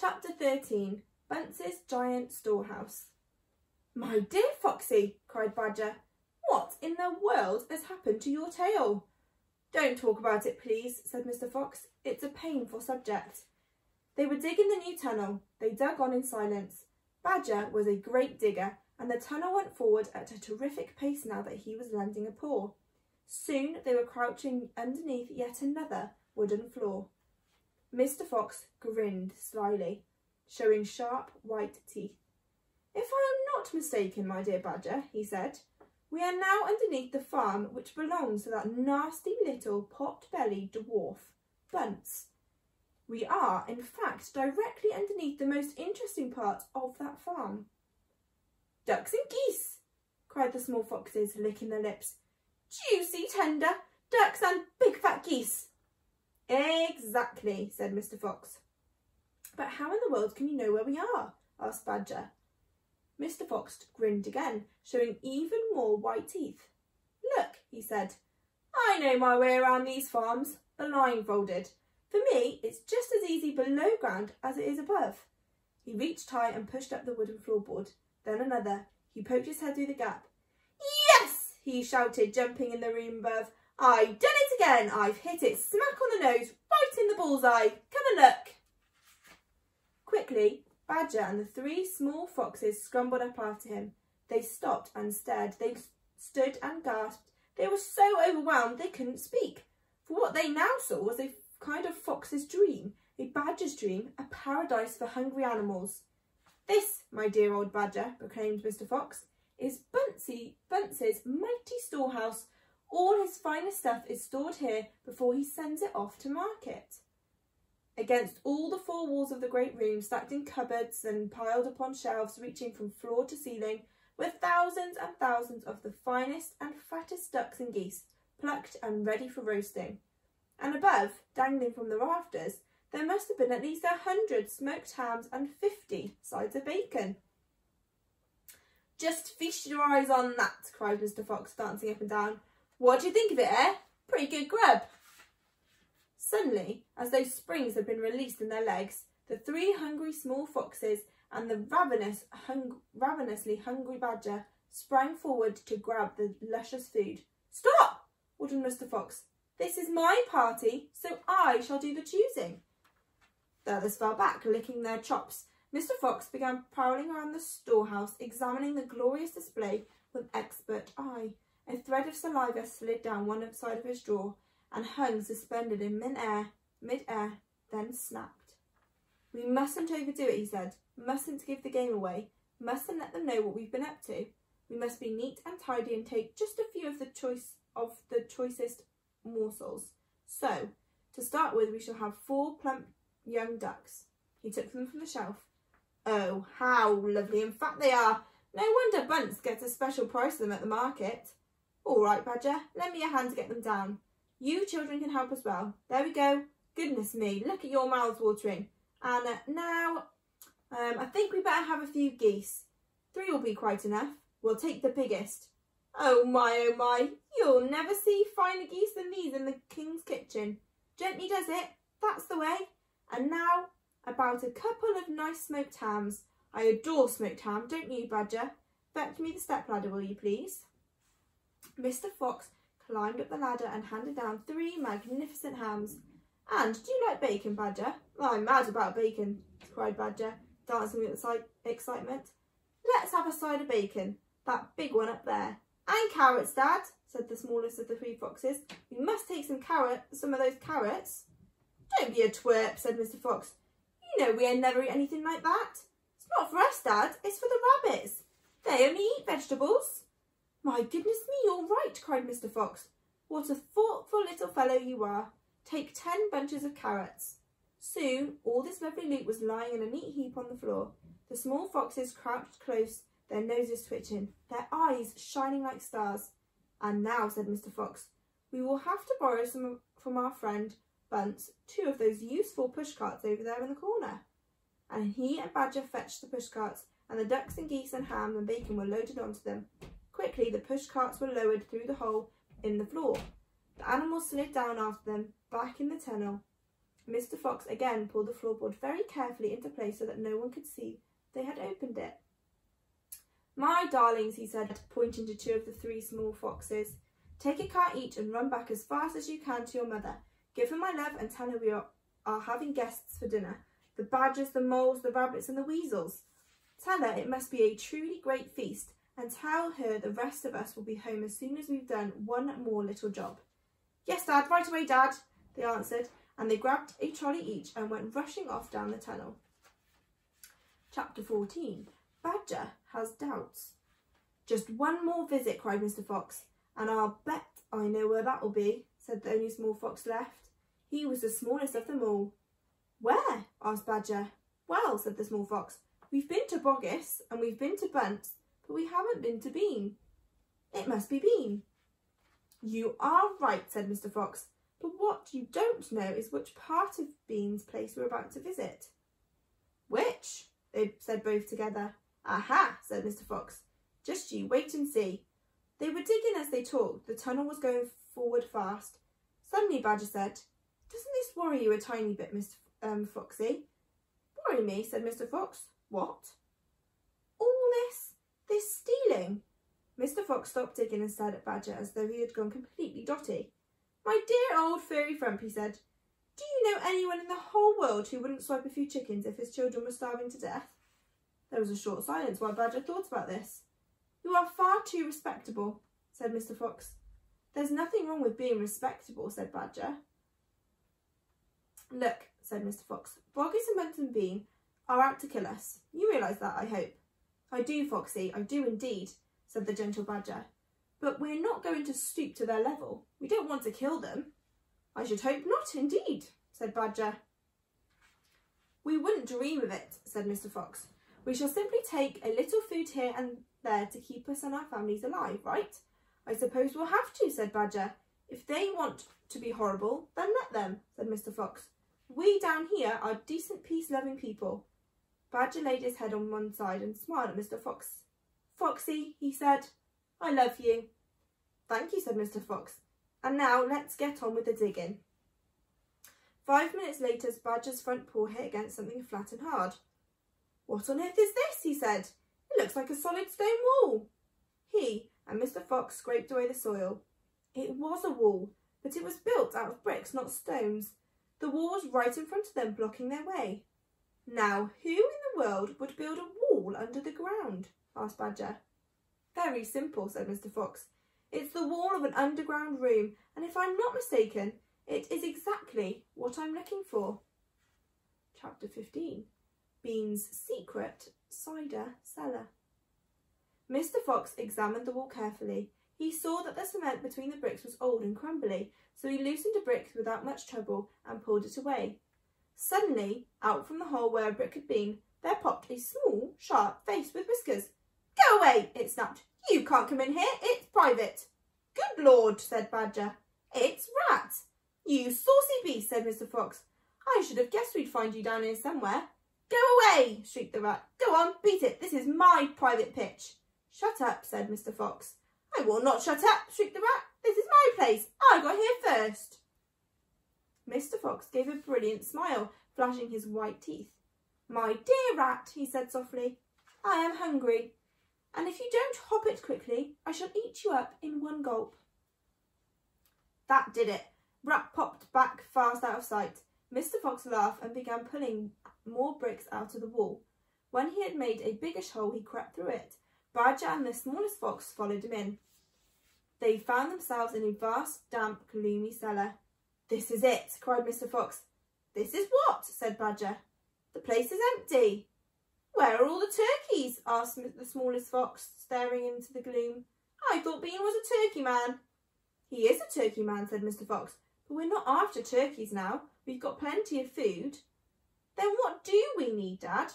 Chapter 13 Bunce's Giant Storehouse. My dear Foxy, cried Badger, what in the world has happened to your tail? Don't talk about it, please, said Mr Fox. It's a painful subject. They were digging the new tunnel. They dug on in silence. Badger was a great digger, and the tunnel went forward at a terrific pace now that he was lending a paw. Soon they were crouching underneath yet another wooden floor. Mr Fox grinned slyly, showing sharp white teeth. If I am not mistaken, my dear Badger, he said, we are now underneath the farm which belongs to that nasty little pot-bellied dwarf, Bunce. We are, in fact, directly underneath the most interesting part of that farm. Ducks and geese, cried the small foxes, licking their lips. Juicy, tender ducks and big fat geese. Exactly, said Mr Fox. But how in the world can you know where we are? asked Badger. Mr Fox grinned again, showing even more white teeth. Look, he said, I know my way around these farms, blindfolded. For me, it's just as easy below ground as it is above. He reached high and pushed up the wooden floorboard, then another. He poked his head through the gap. Yes, he shouted, jumping in the room above. I've done it again. I've hit it smack on the nose, right in the bullseye. Come and look. Quickly, Badger and the three small foxes scrambled up after him. They stopped and stared. They stood and gasped. They were so overwhelmed they couldn't speak. For what they now saw was a kind of fox's dream, a badger's dream, a paradise for hungry animals. This, my dear old badger, proclaimed Mr Fox, is Buncy, Bunce's mighty storehouse. All his finest stuff is stored here before he sends it off to market. Against all the four walls of the great room, stacked in cupboards and piled upon shelves reaching from floor to ceiling, were thousands and thousands of the finest and fattest ducks and geese, plucked and ready for roasting. And above, dangling from the rafters, there must have been at least a hundred smoked hams and fifty sides of bacon. Just feast your eyes on that, cried Mr Fox, dancing up and down. What do you think of it, eh? Pretty good grub. Suddenly, as though springs had been released in their legs, the three hungry small foxes and the ravenous, hung ravenously hungry badger sprang forward to grab the luscious food. Stop! ordered Mr Fox. This is my party, so I shall do the choosing. The others fell back, licking their chops. Mr Fox began prowling around the storehouse, examining the glorious display with expert eye. A thread of saliva slid down one side of his jaw, and hung suspended in mid-air, mid-air, then snapped. We mustn't overdo it, he said. Mustn't give the game away. Mustn't let them know what we've been up to. We must be neat and tidy and take just a few of the choice of the choicest morsels. So, to start with, we shall have four plump young ducks. He took them from the shelf. Oh, how lovely and fat they are. No wonder Bunce gets a special price for them at the market. All right, Badger, lend me a hand to get them down. You children can help as well. There we go. Goodness me, look at your mouths watering. And uh, now, um, I think we better have a few geese. Three will be quite enough. We'll take the biggest. Oh my, oh my, you'll never see finer geese than these in the king's kitchen. Gently does it, that's the way. And now, about a couple of nice smoked hams. I adore smoked ham, don't you, Badger? Fetch me the step ladder, will you please? Mr Fox climbed up the ladder and handed down three magnificent hams. And do you like bacon, Badger? I'm mad about bacon, cried Badger, dancing with excitement. Let's have a side of bacon, that big one up there. And carrots, Dad, said the smallest of the three foxes. We must take some carrot, some of those carrots. Don't be a twerp, said Mr Fox. You know we never eat anything like that. It's not for us, Dad, it's for the rabbits. They only eat vegetables. My goodness me, you're right, cried Mr Fox. What a thoughtful little fellow you are. Take ten bunches of carrots. Soon all this lovely loot was lying in a neat heap on the floor. The small foxes crouched close, their noses twitching, their eyes shining like stars. And now, said Mr Fox, we will have to borrow some from our friend Bunce, two of those useful pushcarts over there in the corner. And he and Badger fetched the pushcarts, and the ducks and geese and ham and bacon were loaded onto them. Quickly, the push carts were lowered through the hole in the floor. The animals slid down after them, back in the tunnel. Mr Fox again pulled the floorboard very carefully into place so that no one could see they had opened it. My darlings, he said, pointing to two of the three small foxes, take a cart each and run back as fast as you can to your mother. Give her my love and tell her we are, are having guests for dinner. The badgers, the moles, the rabbits and the weasels. Tell her it must be a truly great feast and tell her the rest of us will be home as soon as we've done one more little job. Yes, Dad, right away, Dad, they answered, and they grabbed a trolley each and went rushing off down the tunnel. Chapter 14 Badger has doubts. Just one more visit, cried Mr Fox, and I'll bet I know where that will be, said the only small fox left. He was the smallest of them all. Where? asked Badger. Well, said the small fox, we've been to Boggis and we've been to Bunce, but we haven't been to Bean. It must be Bean. You are right, said Mr Fox, but what you don't know is which part of Bean's place we're about to visit. Which? They said both together. Aha, said Mr Fox. Just you wait and see. They were digging as they talked. The tunnel was going forward fast. Suddenly Badger said, Doesn't this worry you a tiny bit, Mr um, Foxy? Worry me, said Mr Fox. What? All this, this stealing. Mr Fox stopped digging and stared at Badger as though he had gone completely dotty. My dear old furry frump, he said, do you know anyone in the whole world who wouldn't swipe a few chickens if his children were starving to death? There was a short silence while Badger thought about this. You are far too respectable, said Mr Fox. There's nothing wrong with being respectable, said Badger. Look, said Mr Fox, Boggis and Bunce Bean are out to kill us. You realise that, I hope. I do, Foxy, I do indeed, said the gentle Badger. But we're not going to stoop to their level. We don't want to kill them. I should hope not, indeed, said Badger. We wouldn't dream of it, said Mr Fox. We shall simply take a little food here and there to keep us and our families alive, right? I suppose we'll have to, said Badger. If they want to be horrible, then let them, said Mr Fox. We down here are decent, peace-loving people. Badger laid his head on one side and smiled at Mr Fox. Foxy, he said, I love you. Thank you, said Mr Fox. And now let's get on with the digging. Five minutes later, Badger's front paw hit against something flat and hard. What on earth is this? he said. It looks like a solid stone wall. He and Mr Fox scraped away the soil. It was a wall, but it was built out of bricks, not stones. The wall was right in front of them, blocking their way. Now, who in the world would build a wall under the ground? asked Badger. Very simple, said Mr Fox. It's the wall of an underground room, and if I'm not mistaken, it is exactly what I'm looking for. Chapter 15 Bean's Secret Cider Cellar Mr Fox examined the wall carefully. He saw that the cement between the bricks was old and crumbly, so he loosened a brick without much trouble and pulled it away. Suddenly, out from the hole where a brick had been, there popped a small, sharp face with whiskers. Go away, it snapped. You can't come in here, it's private. Good Lord, said Badger. It's Rat. You saucy beast, said Mr Fox. I should have guessed we'd find you down here somewhere. Go away, shrieked the rat. Go on, beat it. This is my private pitch. Shut up, said Mr Fox. I will not shut up, shrieked the rat. This is my place. I got here first. Mr Fox gave a brilliant smile, flashing his white teeth. My dear rat, he said softly, I am hungry and if you don't hop it quickly, I shall eat you up in one gulp. That did it. Rat popped back fast out of sight. Mr Fox laughed and began pulling more bricks out of the wall. When he had made a biggish hole, he crept through it. Badger and the smallest fox followed him in. They found themselves in a vast, damp, gloomy cellar. This is it, cried Mr Fox. This is what? said Badger. The place is empty. Where are all the turkeys? asked the smallest fox, staring into the gloom. I thought Bean was a turkey man. He is a turkey man, said Mr Fox, but we're not after turkeys now. We've got plenty of food. Then what do we need, Dad?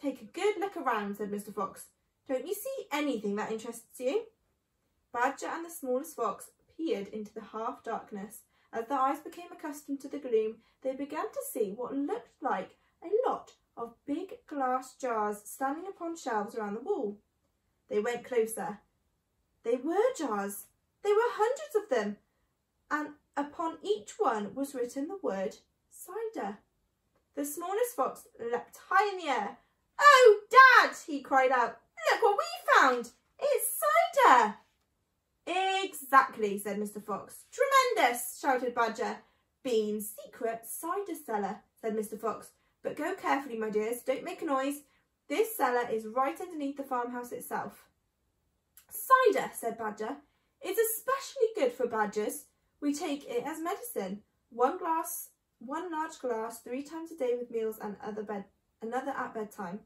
Take a good look around, said Mr Fox. Don't you see anything that interests you? Badger and the smallest fox peered into the half darkness. As their eyes became accustomed to the gloom, they began to see what looked like a lot of big glass jars standing upon shelves around the wall. They went closer. They were jars. There were hundreds of them, and upon each one was written the word cider. The smallest fox leapt high in the air. Oh, Dad, he cried out, look what we found. It's cider. Exactly, said Mr Fox. Tremendous, shouted Badger. Bean's secret cider cellar, said Mr Fox. But go carefully, my dears, don't make a noise. This cellar is right underneath the farmhouse itself. Cider, said Badger. It's especially good for badgers. We take it as medicine. One glass, one large glass, three times a day with meals and other bed, another at bedtime.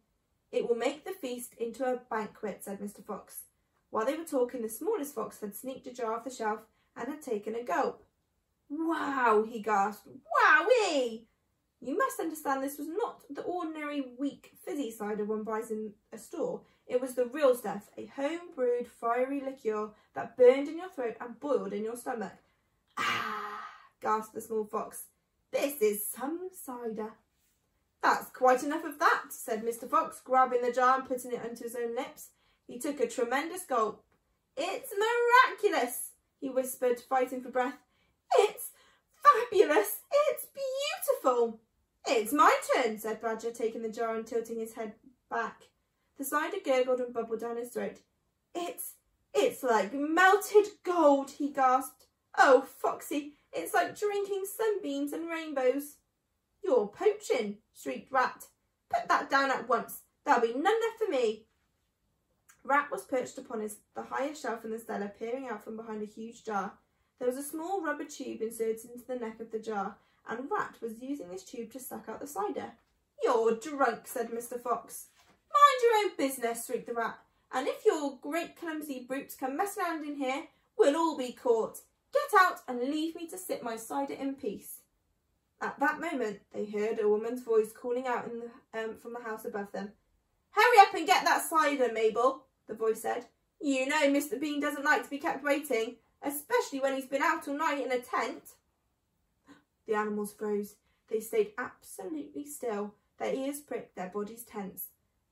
It will make the feast into a banquet, said Mr Fox. While they were talking, the smallest fox had sneaked a jar off the shelf and had taken a gulp. Wow, he gasped. Wowee! You must understand this was not the ordinary weak fizzy cider one buys in a store. It was the real stuff, a home-brewed fiery liqueur that burned in your throat and boiled in your stomach. Ah, gasped the small fox. This is some cider. That's quite enough of that, said Mr Fox, grabbing the jar and putting it onto his own lips. He took a tremendous gulp. It's miraculous, he whispered, fighting for breath. It's fabulous. It's beautiful. It's my turn, said Badger, taking the jar and tilting his head back. The cider gurgled and bubbled down his throat. It's, it's like melted gold, he gasped. Oh, Foxy, it's like drinking sunbeams and rainbows. You're poaching, shrieked Rat. Put that down at once. There'll be none left for me. Rat was perched upon his, the highest shelf in the cellar, peering out from behind a huge jar. There was a small rubber tube inserted into the neck of the jar, and Rat was using this tube to suck out the cider. You're drunk, said Mr Fox. Mind your own business, shrieked the rat. And if your great clumsy brutes come mess around in here, we'll all be caught. Get out and leave me to sip my cider in peace. At that moment, they heard a woman's voice calling out the, um, from the house above them. Hurry up and get that cider, Mabel, the voice said. You know Mr Bean doesn't like to be kept waiting, especially when he's been out all night in a tent. The animals froze. They stayed absolutely still, their ears pricked, their bodies tense.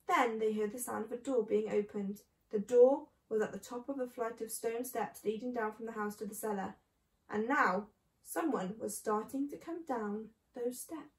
Then they heard the sound of a door being opened. The door was at the top of a flight of stone steps leading down from the house to the cellar. And now someone was starting to come down those steps.